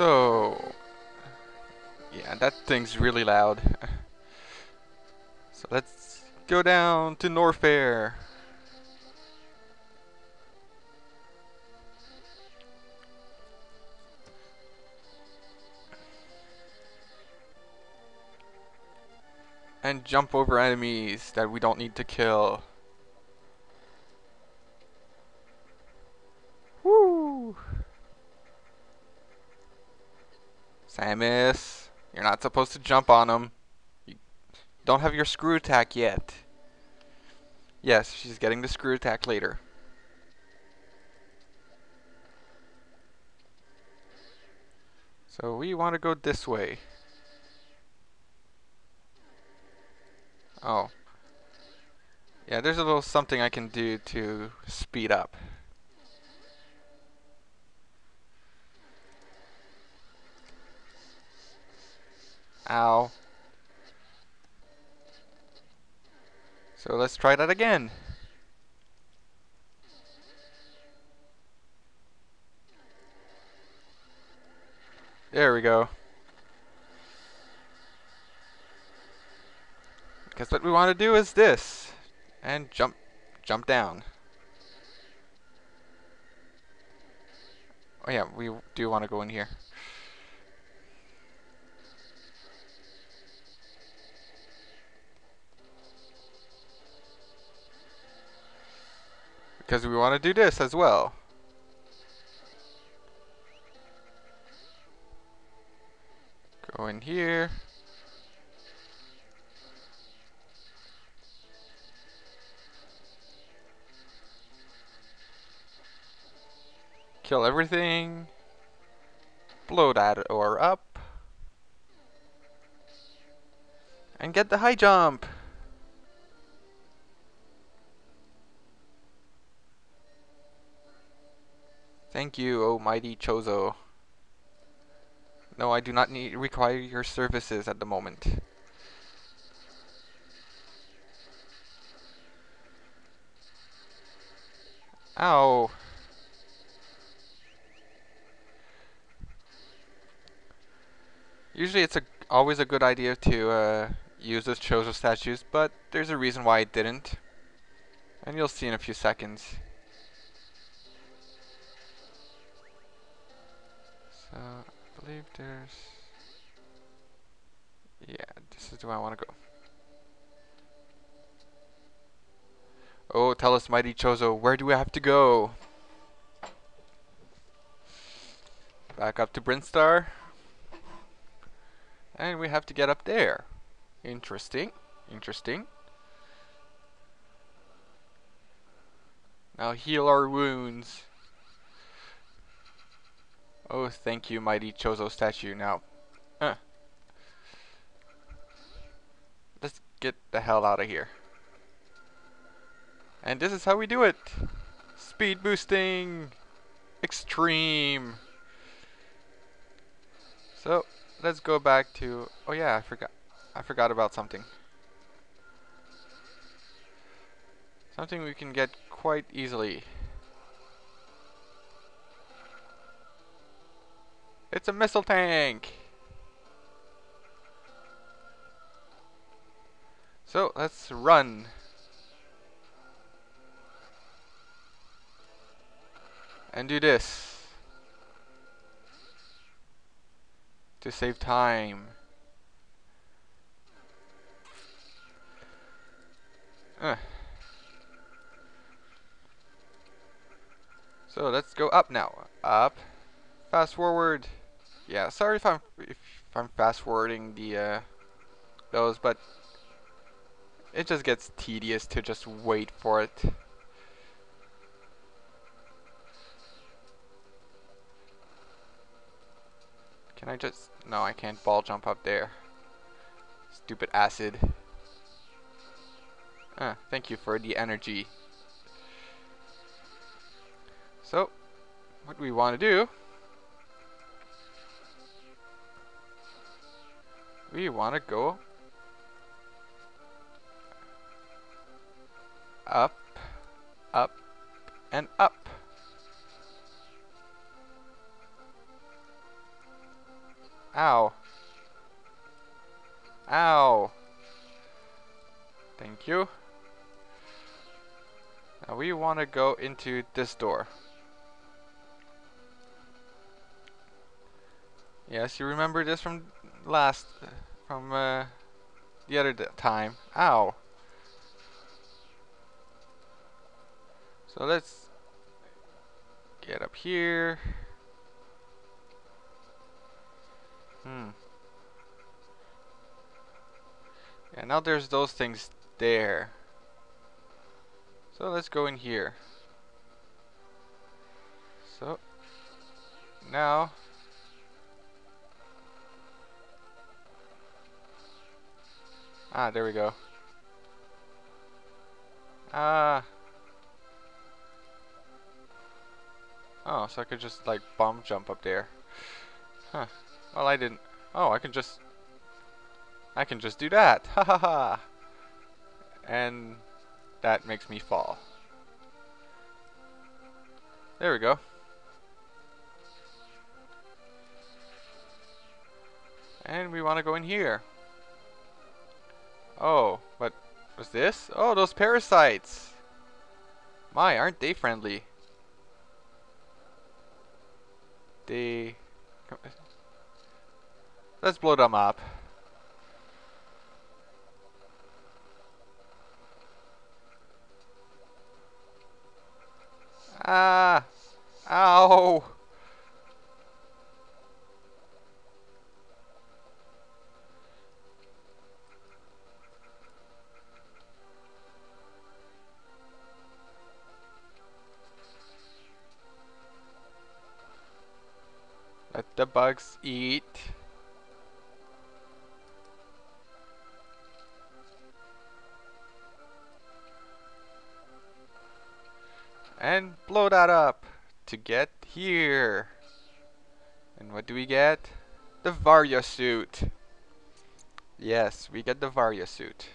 So, yeah, that thing's really loud. so let's go down to Norfair. And jump over enemies that we don't need to kill. Samus, you're not supposed to jump on them. You don't have your screw attack yet. Yes, she's getting the screw attack later. So we want to go this way. Oh. Yeah, there's a little something I can do to speed up. Ow. So let's try that again. There we go. Because what we want to do is this. And jump, jump down. Oh yeah, we do want to go in here. Because we want to do this as well. Go in here. Kill everything. Blow that ore up. And get the high jump. Thank you, O mighty Chozo. No, I do not need require your services at the moment. Ow. Usually it's a, always a good idea to uh, use those Chozo statues, but there's a reason why I didn't. And you'll see in a few seconds. So, I believe there's... Yeah, this is where I want to go. Oh, tell us, mighty Chozo, where do we have to go? Back up to Brinstar. And we have to get up there. Interesting. Interesting. Now heal our wounds. Oh, thank you, mighty Chozo statue. Now, huh. let's get the hell out of here. And this is how we do it. Speed boosting. Extreme. So, let's go back to, oh yeah, I forgot, I forgot about something. Something we can get quite easily. It's a missile tank! So, let's run. And do this. To save time. Uh. So let's go up now. Up. Fast forward. Yeah, sorry if I'm if I'm fast forwarding the uh, those, but it just gets tedious to just wait for it. Can I just... No, I can't ball jump up there. Stupid acid. Ah, thank you for the energy. So, what do we want to do... We want to go... Up, up, and up. Ow. Ow. Thank you. Now we want to go into this door. Yes, you remember this from last, from uh, the other time. Ow. So let's get up here. Hmm. Yeah, now there's those things there. So let's go in here. So now Ah, there we go. Ah. Oh, so I could just like bomb jump up there. Huh. Well, I didn't. Oh, I can just. I can just do that. Ha ha ha. And that makes me fall. There we go. And we want to go in here. Oh, what was this? Oh, those parasites! My, aren't they friendly? They... Let's blow them up. Ah! Ow! Let the bugs eat. And blow that up to get here. And what do we get? The Varia suit. Yes, we get the Varia suit.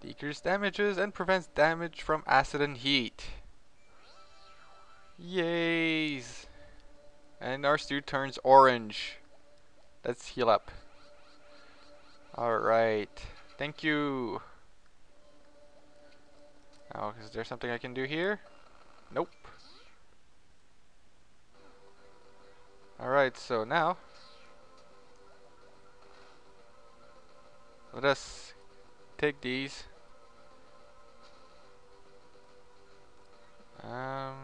Decreases damages and prevents damage from acid and heat. Yays! And our suit turns orange. Let's heal up. Alright. Thank you. Oh, is there something I can do here? Nope. Alright, so now let us take these um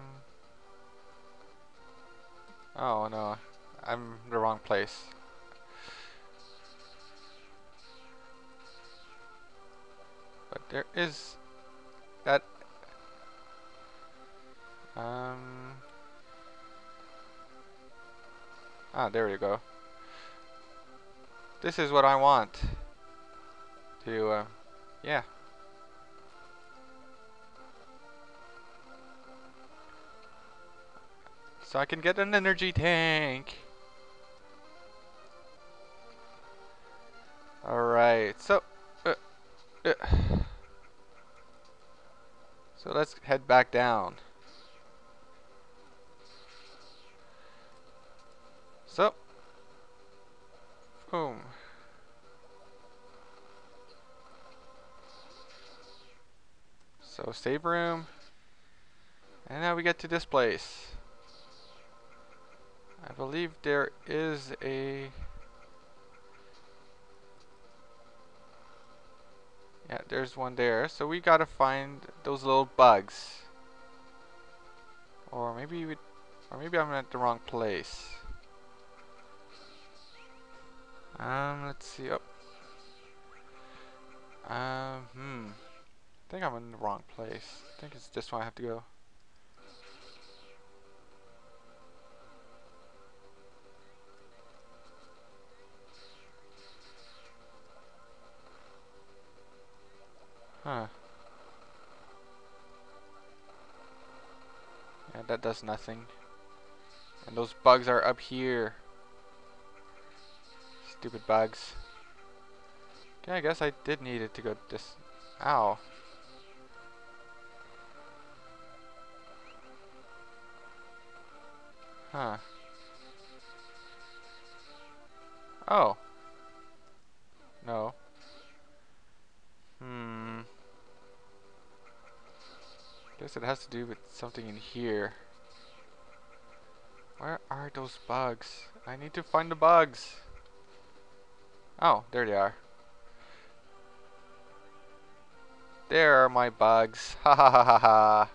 oh no. I'm the wrong place. But there is that um ah there you go. This is what I want to uh, yeah so I can get an energy tank alright so uh, uh. So let's head back down. So, boom. So save room. And now we get to this place. I believe there is a Yeah, there's one there. So we gotta find those little bugs. Or maybe we, or maybe I'm at the wrong place. Um, let's see. Oh. Um, hmm. I think I'm in the wrong place. I think it's this one I have to go. That does nothing. And those bugs are up here. Stupid bugs. Okay, I guess I did need it to go this. Ow. Huh. Oh. No. Hmm. Guess it has to do with something in here. Where are those bugs? I need to find the bugs. Oh, there they are. There are my bugs. Ha ha ha ha ha.